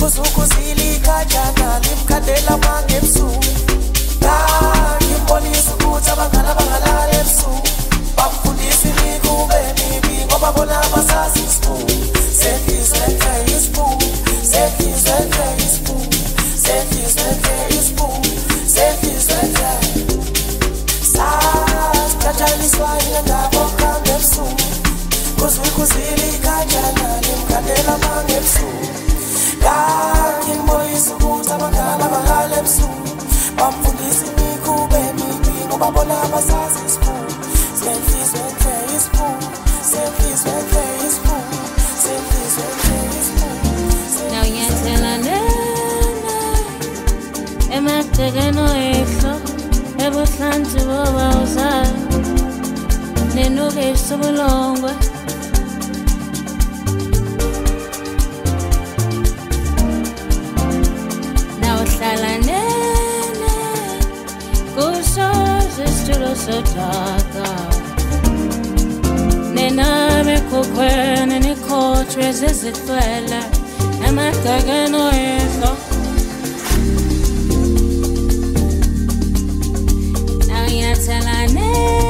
kuzukuzilika jana limkadela mange msuri so long. Now uhlala nene kusoze isitulo sodaka Nename kukwene nikhotshwe zizitwela Namadakeno yehlo Now uyathela nene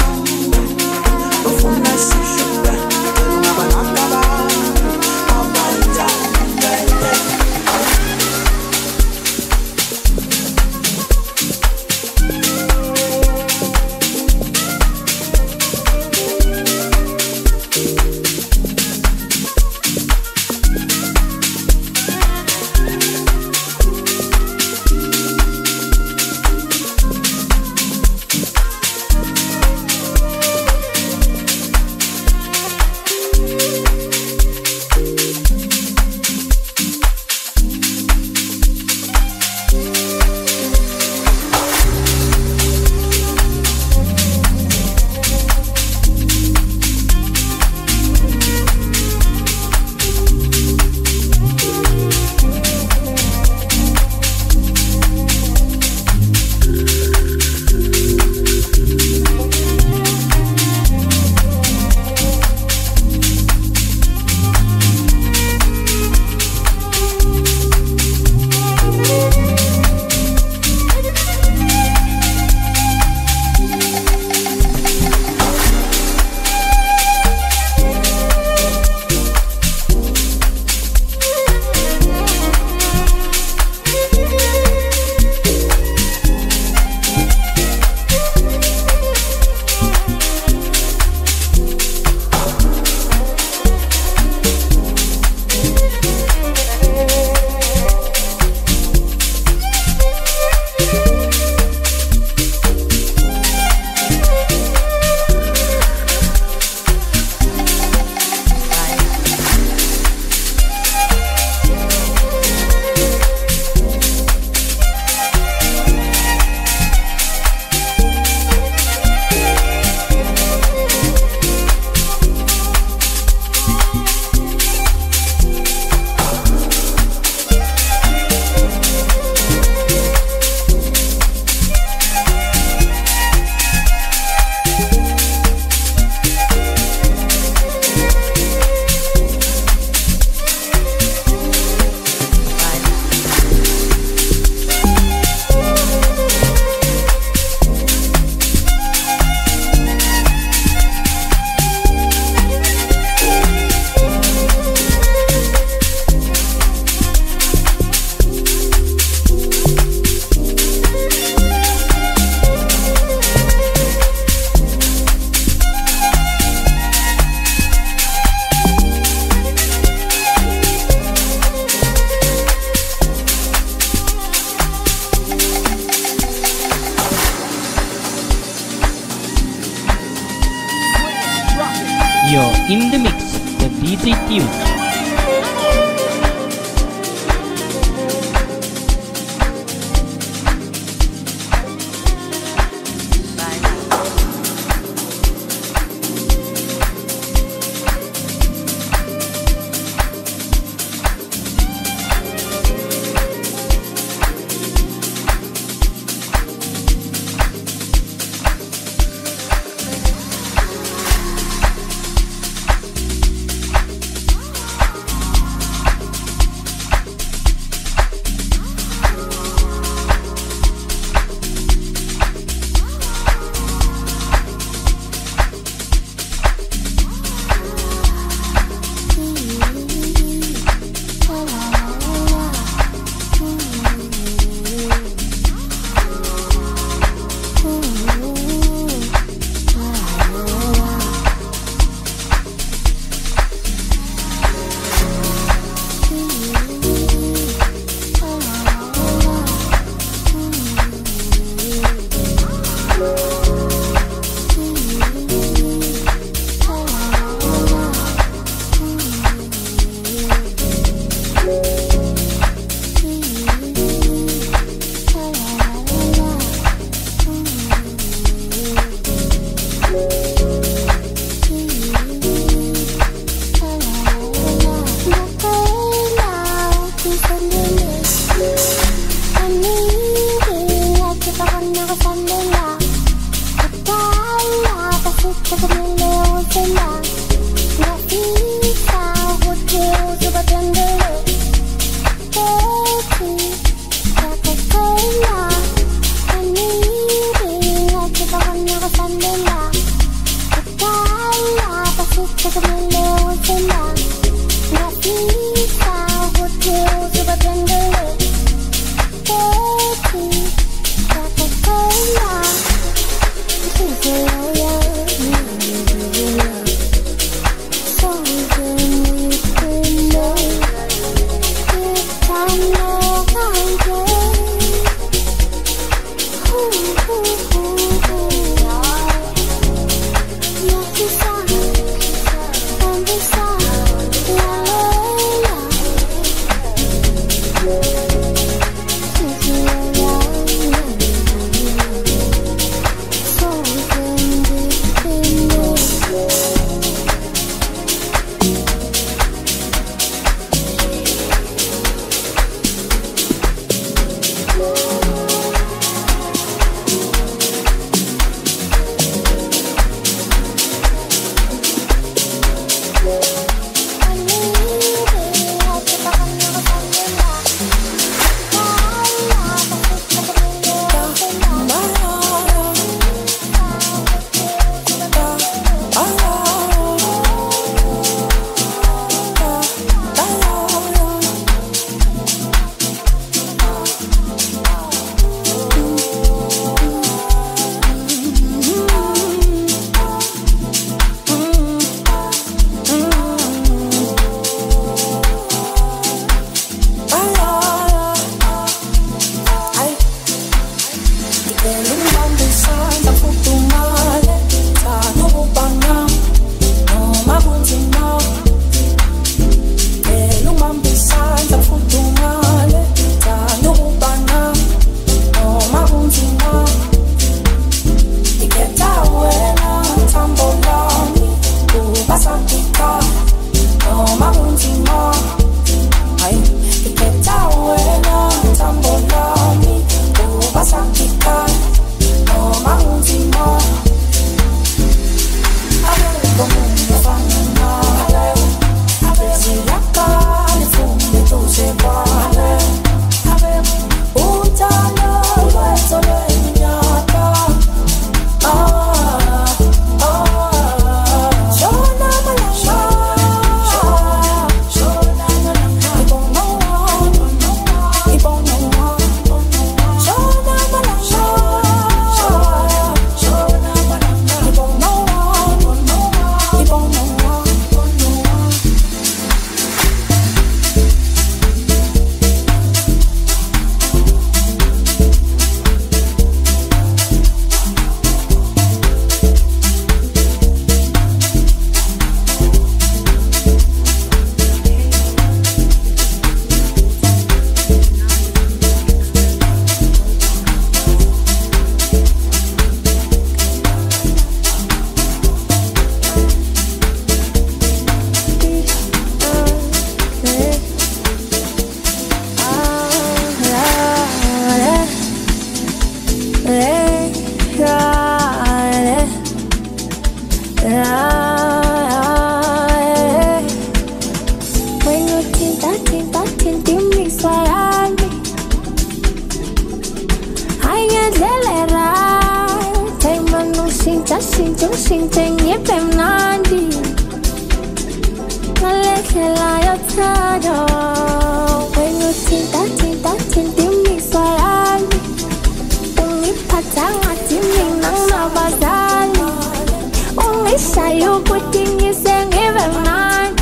you putting your sang even nine.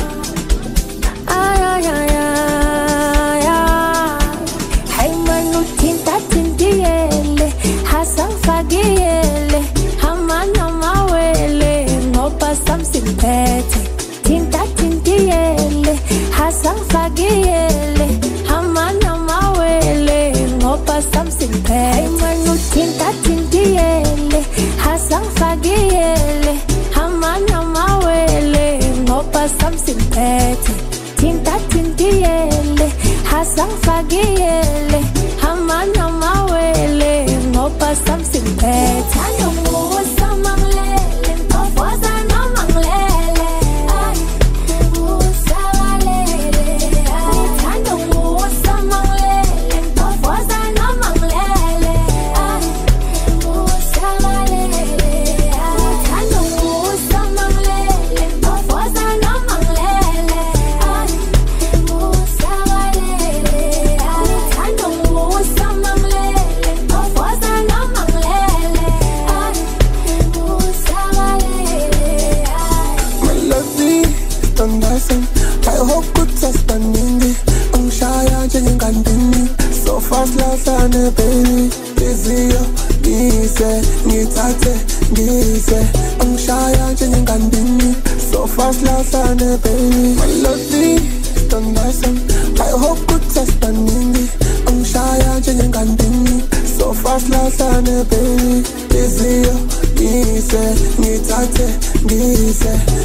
Ay, ay, ay, ay, ay. Hai manu cinta cintiele, hasang fagiele, haman hamawele, ngopa something better. Cinta cintiele, hasang fagiele, haman hamawele, ngopa something better. Hai manu cinta cintiele, hasang fagiele something better. Tinta tintiele hasam fagiele sasibaningi angishaya um njengenkantini so fast lahlane baby iziyo ngise ngithathe ngise.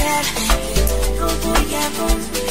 Yabekezela Kubuye kumnaka Simande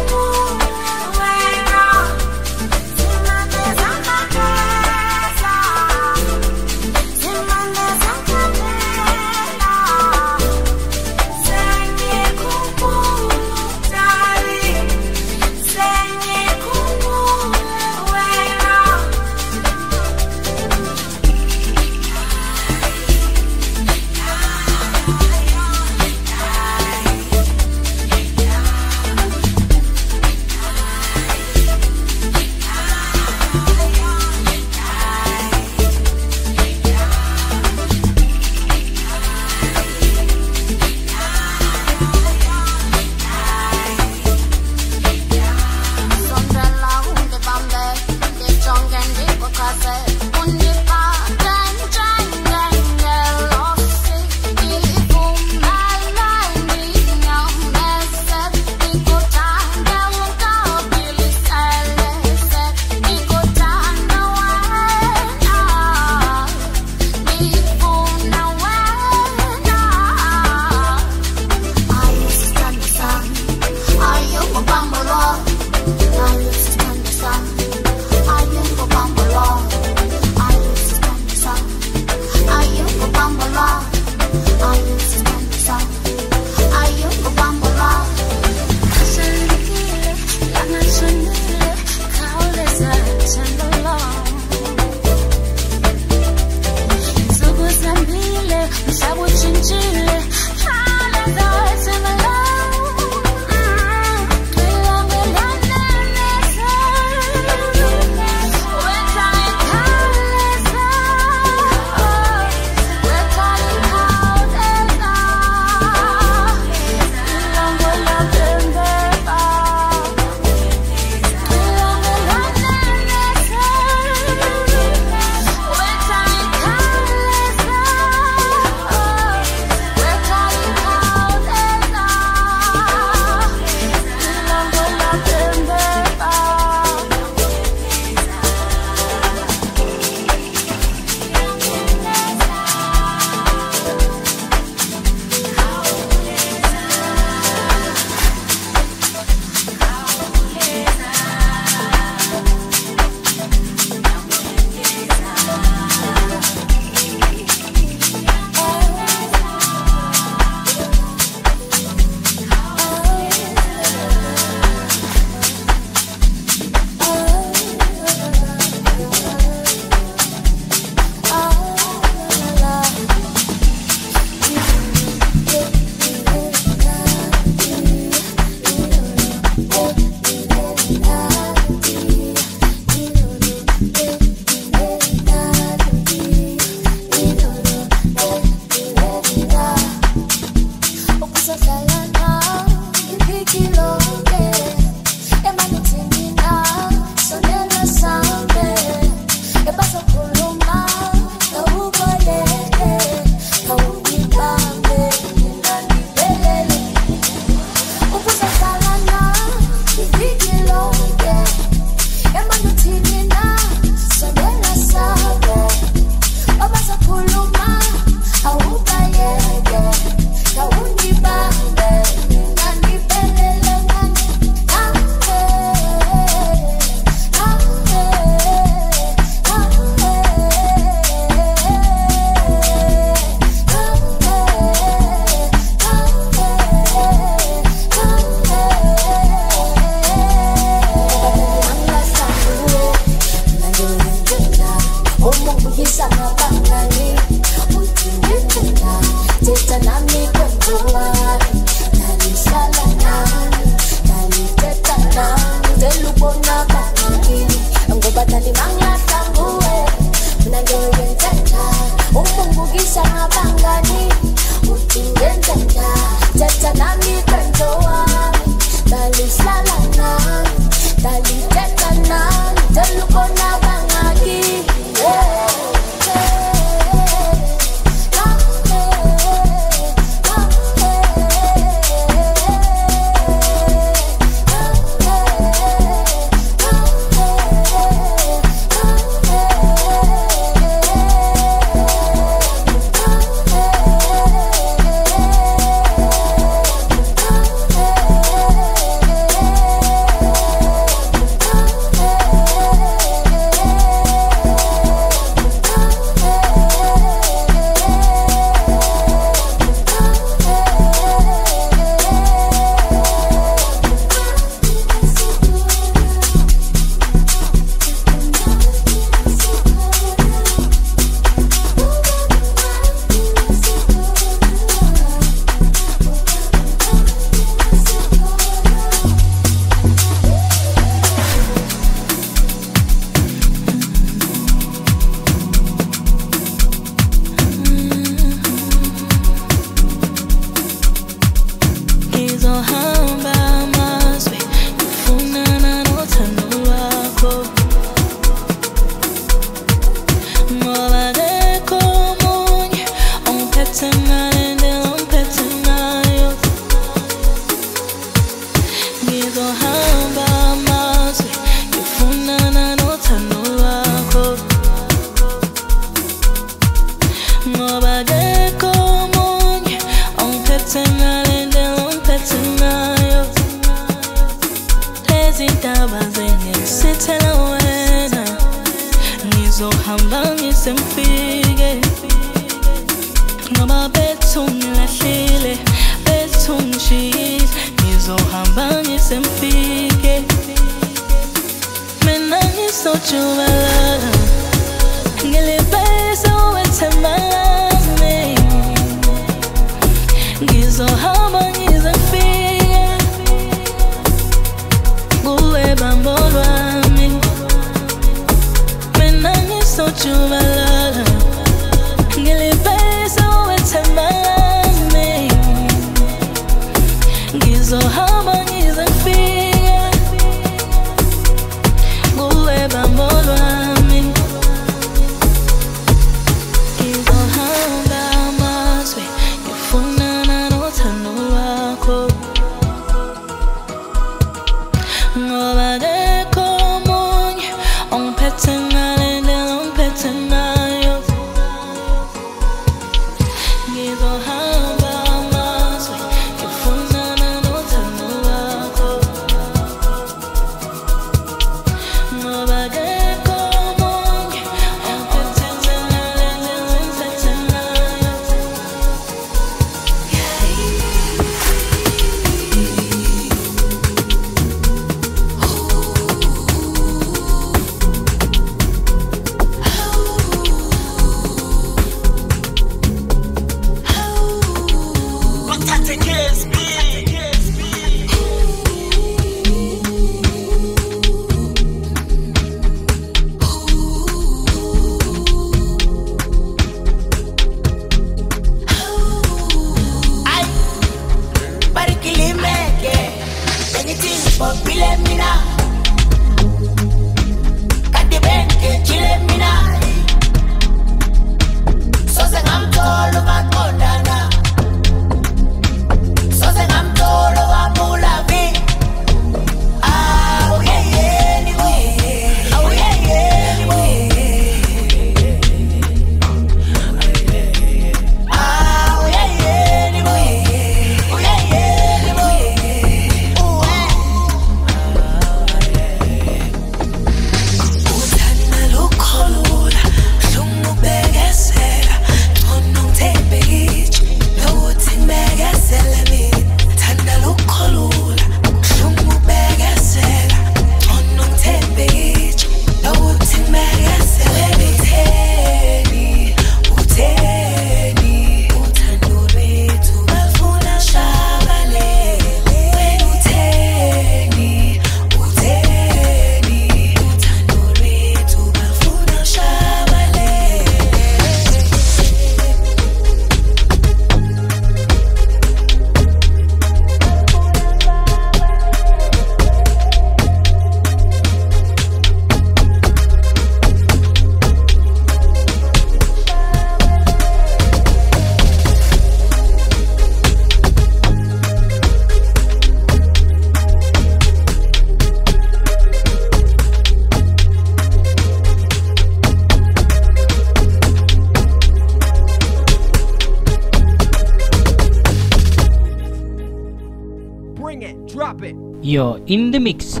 in the mix.